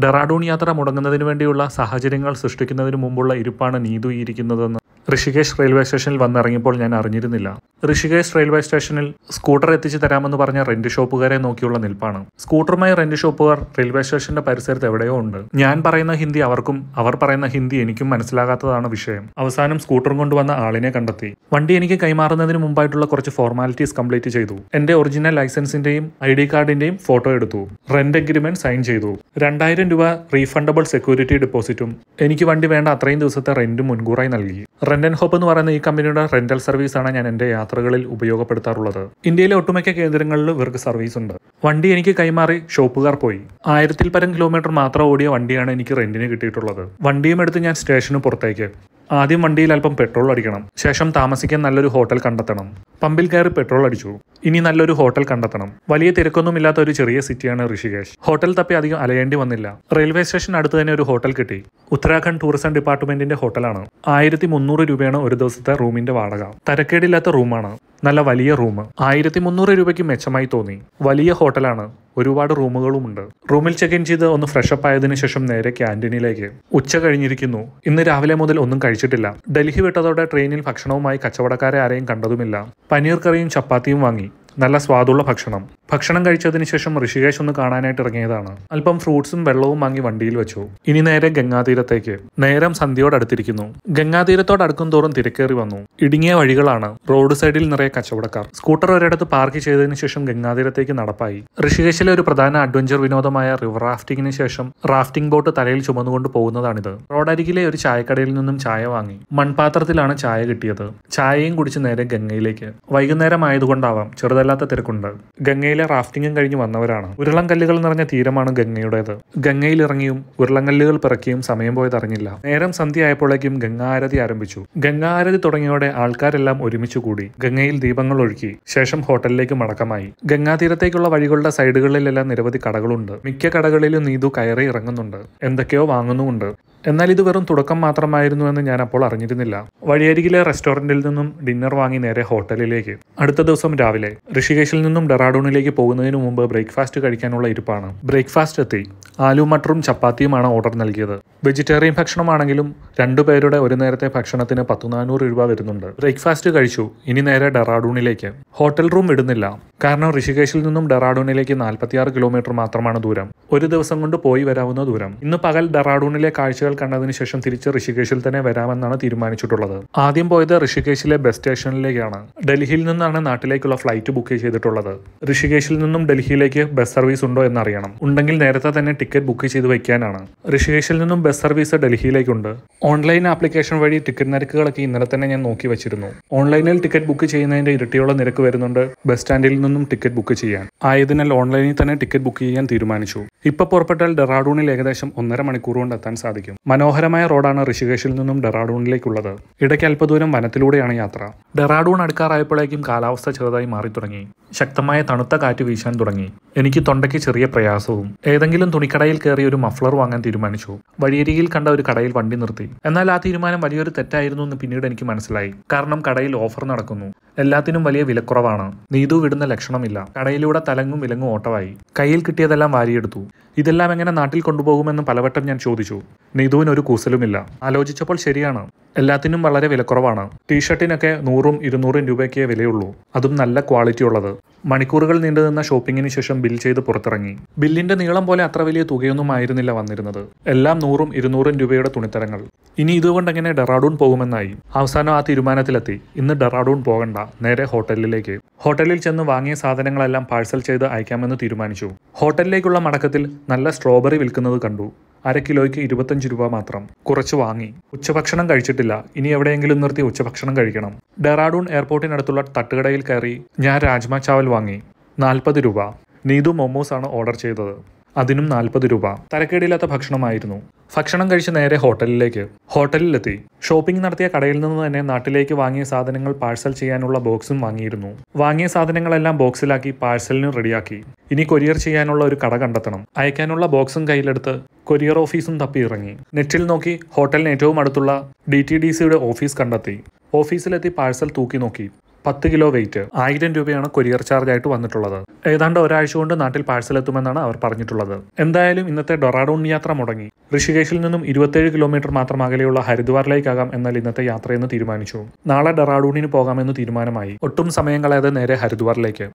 ഡെറാഡൂൺ യാത്ര മുടങ്ങുന്നതിന് വേണ്ടിയുള്ള സാഹചര്യങ്ങൾ സൃഷ്ടിക്കുന്നതിന് മുമ്പുള്ള ഇരിപ്പാണ് നീതു ഇരിക്കുന്നതെന്ന് ഋഷികേശ് റെയിൽവേ സ്റ്റേഷനിൽ വന്നിറങ്ങിയപ്പോൾ ഞാൻ അറിഞ്ഞിരുന്നില്ല. ഋഷികേശ് റെയിൽവേ സ്റ്റേഷനിൽ സ്കൂട്ടർ എത്തിച്ചു തരാമെന്ന് പറഞ്ഞ റെന്റ് ഷോപ്പുകാരെ നോക്കിയുള്ള നിൽപ്പാണ്. സ്കൂട്ടറുമായി റെന്റ് ഷോപ്പുകാർ റെയിൽവേ സ്റ്റേഷന്റെ പരിസരത്ത് എവിടെയോ ഉണ്ട്. ഞാൻ പറയുന്ന ഹിന്ദി അവർക്കും അവർ പറയുന്ന ഹിന്ദി എനിക്കും മനസ്സിലാകാത്തതാണ് വിഷയം. അവസാനം സ്കൂട്ടറും കൊണ്ടുവന്ന ആളിനെ കണ്ടെത്തി. വണ്ടി എനിക്ക് കൈമാറുന്നതിന് മുമ്പായിട്ടുള്ള കുറച്ച് ഫോർമാലിറ്റീസ് കംപ്ലീറ്റ് ചെയ്തു. എന്റെ ഒറിജിനൽ ലൈസൻസിന്റെയും ഐ ഡി കാർഡിന്റെയും ഫോട്ടോ എടുത്തു. റെന്റ് അഗ്രിമെന്റ് സൈൻ ചെയ്തു. രണ്ടായിരം രൂപ റീഫണ്ടബിൾ സെക്യൂരിറ്റി ഡെപ്പോസിറ്റും എനിക്ക് വണ്ടി വേണ്ട അത്രയും ദിവസത്തെ റെന്റും മുൻകൂറായി നൽകി. ആൻഡ് ഹോപ്പ് എന്ന് പറയുന്ന ഈ കമ്പനിയുടെ റെന്റൽ സർവീസാണ് ഞാൻ എന്റെ യാത്രകളിൽ ഉപയോഗപ്പെടുത്താറുള്ളത്. ഇന്ത്യയിലെ ഒട്ടുമിക്ക കേന്ദ്രങ്ങളിൽ ഇവർക്ക് സർവീസ് ഉണ്ട്. വണ്ടി എനിക്ക് കൈമാറി ഷോപ്പുകാർ പോയി. ആയിരത്തിൽ പരം കിലോമീറ്റർ മാത്രം ഓടിയ വണ്ടിയാണ് എനിക്ക് റെന്റിന് കിട്ടിയിട്ടുള്ളത്. വണ്ടിയും എടുത്ത് ഞാൻ സ്റ്റേഷന് പുറത്തേക്ക്. ആദ്യം വണ്ടിയിൽ അല്പം പെട്രോൾ അടിക്കണം. ശേഷം താമസിക്കാൻ നല്ലൊരു ഹോട്ടൽ കണ്ടെത്തണം. പമ്പിൽ കയറി പെട്രോൾ അടിച്ചു. ഇനി നല്ലൊരു ഹോട്ടൽ കണ്ടെത്തണം. വലിയ തിരക്കൊന്നുമില്ലാത്ത ഒരു ചെറിയ സിറ്റിയാണ് ഋഷികേശ്. ഹോട്ടൽ തപ്പി അധികം അലയേണ്ടി വന്നില്ല. റെയിൽവേ സ്റ്റേഷൻ അടുത്ത് തന്നെ ഒരു ഹോട്ടൽ കിട്ടി. ഉത്തരാഖണ്ഡ് ടൂറിസം ഡിപ്പാർട്ട്മെന്റിന്റെ ഹോട്ടലാണ്. ആയിരത്തി മുന്നൂറ് രൂപയാണ് ഒരു ദിവസത്തെ റൂമിന്റെ വാടക. തരക്കേടില്ലാത്ത റൂമാണ്. നല്ല വലിയ റൂം. ആയിരത്തി മുന്നൂറ് രൂപയ്ക്ക് മെച്ചമായി തോന്നി. വലിയ ഹോട്ടലാണ്. ഒരുപാട് റൂമുകളും ഉണ്ട് റൂമിൽ ചെക്ക് ഇൻ ചെയ്ത് ഒന്ന് ഫ്രഷപ്പ് ആയതിനു ശേഷം നേരെ ക്യാന്റീനിലേക്ക്. ഉച്ച കഴിഞ്ഞിരിക്കുന്നു. ഇന്ന് രാവിലെ മുതൽ ഒന്നും കഴിച്ചിട്ടില്ല. ഡൽഹി വിട്ടതോടെ ട്രെയിനിൽ ഭക്ഷണവുമായി കച്ചവടക്കാരെ ആരെയും കണ്ടതുമില്ല. പനീർ കറിയും ചപ്പാത്തിയും വാങ്ങി. നല്ല സ്വാദുള്ള ഭക്ഷണം. ഭക്ഷണം കഴിച്ചതിന് ശേഷം ഋഷികേശ് ഒന്ന് കാണാനായിട്ട് ഇറങ്ങിയതാണ്. അല്പം ഫ്രൂട്ട്സും വെള്ളവും വാങ്ങി വണ്ടിയിൽ വെച്ചു. ഇനി നേരെ ഗംഗാതീരത്തേക്ക്. നേരം സന്ധ്യയോടടുത്തിരിക്കുന്നു ഗംഗാതീരത്തോട് അടുക്കും തോറും തിരക്കേറി വന്നു. ഇടുങ്ങിയ വഴികളാണ്. റോഡ് സൈഡിൽ നിറയെ കച്ചവടക്കാർ. സ്കൂട്ടർ ഒരിടത്ത് പാർക്ക് ചെയ്തതിനു ശേഷം ഗംഗാതീരത്തേക്ക് നടപ്പായി. ഋഷികേശിലെ ഒരു പ്രധാന അഡ്വഞ്ചർ വിനോദമായ റിവർ റാഫ്റ്റിംഗിന് ശേഷം റാഫ്റ്റിംഗ് ബോട്ട് തലയിൽ ചുമന്നുകൊണ്ട് പോകുന്നതാണിത്. റോഡരികിലെ ഒരു ചായക്കടയിൽ നിന്നും ചായ വാങ്ങി. മൺപാത്രത്തിലാണ് ചായ കിട്ടിയത്. ചായയും കുടിച്ച് നേരെ ഗംഗയിലേക്ക്. വൈകുന്നേരം ആയതുകൊണ്ടാവാം ചെറുതല്ലാത്ത തിരക്കുണ്ട്. ഗംഗയിലെ റാഫ്റ്റിംഗും കഴിഞ്ഞ് വന്നവരാണ്. ഉരുളം കല്ലുകൾ നിറഞ്ഞ തീരമാണ് ഗംഗയുടേത്. ഗംഗയിൽ ഇറങ്ങിയും ഉരുളങ്കല്ലുകൾ പിറക്കിയും സമയം പോയത് അറിഞ്ഞില്ല. നേരം സന്ധ്യ ആയപ്പോഴേക്കും ഗംഗാരതി ആരംഭിച്ചു. ഗംഗാരതി തുടങ്ങിയോടെ ആൾക്കാരെല്ലാം ഒരുമിച്ചു കൂടി. ഗംഗയിൽ ദീപങ്ങൾ ഒഴുക്കി. ശേഷം ഹോട്ടലിലേക്ക് മടക്കമായി. ഗംഗാതീരത്തേക്കുള്ള വഴികളുടെ സൈഡുകളിലെല്ലാം നിരവധി കടകളുണ്ട്. മിക്ക കടകളിലും നീതു കയറി ഇറങ്ങുന്നുണ്ട്. എന്തൊക്കെയോ വാങ്ങുന്നുമുണ്ട്. എന്നാൽ ഇത് വെറും തുടക്കം മാത്രമായിരുന്നു എന്ന് ഞാൻ അപ്പോൾ അറിഞ്ഞിരുന്നില്ല. വഴിയരികിലെ റെസ്റ്റോറന്റിൽ നിന്നും ഡിന്നർ വാങ്ങി നേരെ ഹോട്ടലിലേക്ക്. അടുത്ത ദിവസം രാവിലെ ഋഷികേശിൽ നിന്നും ഡെറാഡൂണിലേക്ക് പോകുന്നതിന് മുമ്പ് ബ്രേക്ക്ഫാസ്റ്റ് കഴിക്കാനുള്ള ഇരിപ്പാണ്. ബ്രേക്ക്ഫാസ്റ്റ് എത്തി. ആലു മട്ടറും ചപ്പാത്തിയുമാണ് ഓർഡർ നൽകിയത്. വെജിറ്റേറിയൻ ഭക്ഷണമാണെങ്കിലും രണ്ടുപേരുടെ ഒരു നേരത്തെ ഭക്ഷണത്തിന് പത്തു നാനൂറ് രൂപ വരുന്നുണ്ട്. ബ്രേക്ക്ഫാസ്റ്റ് കഴിച്ചു. ഇനി നേരെ ഡെറാഡൂണിലേക്ക്. ഹോട്ടൽ റൂം ഇടുന്നില്ല കാരണം ഋഷികേശിൽ നിന്നും ഡെറാഡൂണിലേക്ക് നാൽപ്പത്തിയാറ് കിലോമീറ്റർ മാത്രമാണ് ദൂരം. ഒരു ദിവസം കൊണ്ട് പോയി വരാവുന്ന ദൂരം. ഇന്ന് പകൽ ഡെറാഡൂണിലെ കാഴ്ചകൾ കണ്ടതിന് ശേഷം തിരിച്ച് ഋഷികേശിൽ തന്നെ വരാമെന്നാണ് തീരുമാനിച്ചിട്ടുള്ളത്. ആദ്യം പോയത് ഋഷികേശിലെ ബസ് സ്റ്റേഷനിലേക്കാണ്. ഡൽഹിയിൽ നിന്നാണ് നാട്ടിലേക്കുള്ള ഫ്ലൈറ്റ് ബുക്ക് ചെയ്തിട്ടുള്ളത്. ഋഷികേശിൽ നിന്നും ഡൽഹിയിലേക്ക് ബസ് സർവീസ് ഉണ്ടോ എന്നറിയണം. ഉണ്ടെങ്കിൽ നേരത്തെ തന്നെ ടിക്കറ്റ് ബുക്ക് ചെയ്ത് വയ്ക്കാനാണ്. ഋഷികേശിൽ നിന്നും ബസ് സർവീസ് ഡൽഹിയിലേക്കുണ്ട്. ഓൺലൈൻ ആപ്ലിക്കേഷൻ വഴി ടിക്കറ്റ് നിരക്കുകളൊക്കെ ഇന്നലെ തന്നെ ഞാൻ നോക്കി വെച്ചിരുന്നു. ഓൺലൈനിൽ ടിക്കറ്റ് ബുക്ക് ചെയ്യുന്നതിന്റെ ഇരട്ടിയോളം നിരക്ക് വരുന്നുണ്ട്. ബസ് സ്റ്റാൻഡിൽ നിന്നും ടിക്കറ്റ് ബുക്ക് ചെയ്യാൻ. ആയതിനാൽ ഓൺലൈനിൽ തന്നെ ടിക്കറ്റ് ബുക്ക് ചെയ്യാൻ തീരുമാനിച്ചു. ഇപ്പൊ പുറപ്പെട്ടാൽ ഡെറാഡൂണിൽ ഏകദേശം ഒന്നര മണിക്കൂർ കൊണ്ട് എത്താൻ സാധിക്കും. മനോഹരമായ റോഡാണ് ഋഷികേശിൽ നിന്നും ഡെറാഡൂണിലേക്കുള്ളത്. ഇടയ്ക്ക് അല്പദൂരം വനത്തിലൂടെയാണ് യാത്ര. ഡെറാഡൂൺ അടുക്കാറായപ്പോഴേക്കും കാലാവസ്ഥ ചെറുതായി മാറി തുടങ്ങി ശക്തമായ തണുത്ത കാറ്റ് വീശാൻ തുടങ്ങി. എനിക്ക് തൊണ്ടയ്ക്ക് ചെറിയ പ്രയാസവും. ഏതെങ്കിലും തുണിക്കടയിൽ കയറി ഒരു മഫ്ലർ വാങ്ങാൻ തീരുമാനിച്ചു. വഴിയരികിൽ കണ്ട ഒരു കടയിൽ വണ്ടി നിർത്തി. എന്നാൽ ആ തീരുമാനം വലിയൊരു തെറ്റായിരുന്നു എന്ന് പിന്നീട് എനിക്ക് മനസ്സിലായി. കാരണം കടയിൽ ഓഫർ നടക്കുന്നു. എല്ലാത്തിനും വലിയ വിലക്കുറവാണ്. നീതു വിടുന്ന ലക്ഷണമില്ല. കടയിലൂടെ തലങ്ങും വിലങ്ങും ഓട്ടമായി കയ്യിൽ കിട്ടിയതെല്ലാം വാരിയെടുത്തു. ഇതെല്ലാം എങ്ങനെ നാട്ടിൽ കൊണ്ടുപോകുമെന്ന് പലവട്ടം ഞാൻ ചോദിച്ചു. നീതുവിന് ഒരു കൂസലുമില്ല. ആലോചിച്ചപ്പോൾ ശരിയാണ്. എല്ലാത്തിനും വളരെ വിലക്കുറവാണ്. ടീഷർട്ടിനൊക്കെ നൂറും ഇരുന്നൂറും രൂപയ്ക്കേ വിലയുള്ളൂ. അതും നല്ല ക്വാളിറ്റി ഉള്ളത്. മണിക്കൂറുകൾ നീണ്ടുനിന്ന ഷോപ്പിങ്ങിന് ശേഷം ബിൽ ചെയ്ത് പുറത്തിറങ്ങി. ബില്ലിന്റെ നീളം പോലെ അത്ര വലിയ തുകയൊന്നും ആയിരുന്നില്ല വന്നിരുന്നത്. എല്ലാം നൂറും ഇരുന്നൂറും രൂപയുടെ തുണിത്തരങ്ങൾ. ഇനി ഇതുകൊണ്ട് എങ്ങനെ ഡെറാഡൂൺ പോകുമെന്നായി. അവസാനം ആ തീരുമാനത്തിലെത്തി. ഇന്ന് ഡെറാഡൂൺ പോകണ്ട. നേരെ ഹോട്ടലിലേക്ക്. ഹോട്ടലിൽ ചെന്ന് വാങ്ങിയ സാധനങ്ങളെല്ലാം പാഴ്സൽ ചെയ്ത് അയക്കാമെന്ന് തീരുമാനിച്ചു. ഹോട്ടലിലേക്കുള്ള മടക്കത്തിൽ നല്ല സ്ട്രോബെറി വിൽക്കുന്നത് കണ്ടു. അര കിലോയ്ക്ക് ഇരുപത്തഞ്ച് രൂപ മാത്രം. കുറച്ച് വാങ്ങി. ഉച്ചഭക്ഷണം കഴിച്ചിട്ടില്ല. ഇനി എവിടെയെങ്കിലും നിർത്തി ഉച്ചഭക്ഷണം കഴിക്കണം. ഡെറാഡൂൺ എയർപോർട്ടിനടുത്തുള്ള തട്ടുകടയിൽ കയറി ഞാൻ രാജ്മ ചാവൽ വാങ്ങി. നാൽപ്പത് രൂപ. നീതു ആണ് ഓർഡർ ചെയ്തത്. അതിനും നാൽപ്പത് രൂപ. തരക്കേടില്ലാത്ത ഭക്ഷണമായിരുന്നു. ഭക്ഷണം കഴിച്ച് നേരെ ഹോട്ടലിലേക്ക്. ഹോട്ടലിലെത്തി. ഷോപ്പിംഗ് നടത്തിയ കടയിൽ നിന്ന് തന്നെ നാട്ടിലേക്ക് വാങ്ങിയ സാധനങ്ങൾ പാഴ്സൽ ചെയ്യാനുള്ള ബോക്സും വാങ്ങിയിരുന്നു. വാങ്ങിയ സാധനങ്ങളെല്ലാം ബോക്സിലാക്കി പാഴ്സലിന് റെഡിയാക്കി. ഇനി കൊരിയർ ചെയ്യാനുള്ള ഒരു കട കണ്ടെത്തണം. അയക്കാനുള്ള ബോക്സും കയ്യിലെടുത്ത് കൊറിയർ ഓഫീസും തപ്പി ഇറങ്ങി നെറ്റിൽ നോക്കി ഹോട്ടലിന് ഏറ്റവും അടുത്തുള്ള ഡി ടി ഡി സിയുടെ ഓഫീസ് കണ്ടെത്തി. ഓഫീസിലെത്തി പാഴ്സൽ തൂക്കി നോക്കി. പത്ത് കിലോ വെയിറ്റ്. ആയിരം രൂപയാണ് കൊറിയർ ചാർജ് ആയിട്ട് വന്നിട്ടുള്ളത്. ഏതാണ്ട് ഒരാഴ്ച കൊണ്ട് നാട്ടിൽ പാഴ്സൽ എത്തുമെന്നാണ് അവർ പറഞ്ഞിട്ടുള്ളത്. എന്തായാലും ഇന്നത്തെ ഡൊറാഡൂൺ യാത്ര മുടങ്ങി. ഋഷികേശിൽ നിന്നും ഇരുപത്തേഴ് കിലോമീറ്റർ മാത്രം അകലെയുള്ള ഹരിദ്വാറിലേക്കാകാം എന്നാൽ ഇന്നത്തെ യാത്രയെന്ന് തീരുമാനിച്ചു. നാളെ ഡെറാഡൂണിന് പോകാമെന്ന് തീരുമാനമായി. ഒട്ടും സമയം കളയാതെ നേരെ ഹരിദ്വാറിലേക്ക്.